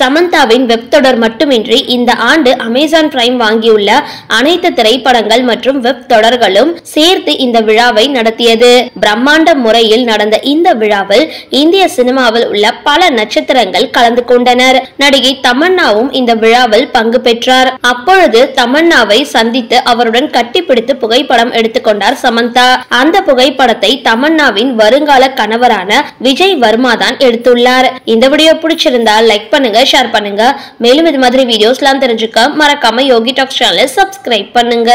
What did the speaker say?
சமந்தாவின் web தொடர் மட்டுமின்றி இந்த ஆண்டு அமேசான் பிரைம் வாங்கியுள்ள அனைத்து திரைப்படங்கள் மற்றும் வெப் தொடர்களும் சேர்த்து இந்த விழாவை நடத்தியது. பிரம்மாண்ட முறையில் நடந்த இந்த விழாவில் இந்திய சினிமாவில் உள்ள பல நட்சத்திரங்கள் கலந்து கொண்டனர். நடிகை தமன்னாவும் இந்த விழாவில் பங்கு பெற்றார். அப்பொழுது தமன்னாவை சந்தித்து அவருடன் கட்டிப்பிடித்து புகைப்படம் எடுத்துக்கொண்டார் சமந்தா. அந்த புகைப்படத்தை தமன்னாவின் வருங்கால கணவரான விஜய் வர்மா தான் எடுத்துள்ளார். இந்த வீடியோ பிடிச்சிருந்தா லைக் பண்ணுங்க ஷேர் பண்ணுங்க. மேலும் இது மாதிரி வீடியோஸ்லாம் தெரிஞ்சுக்க மறக்காம யோகி டாக்ஸ் சேனலை சப்ஸ்கிரைப் பண்ணுங்க.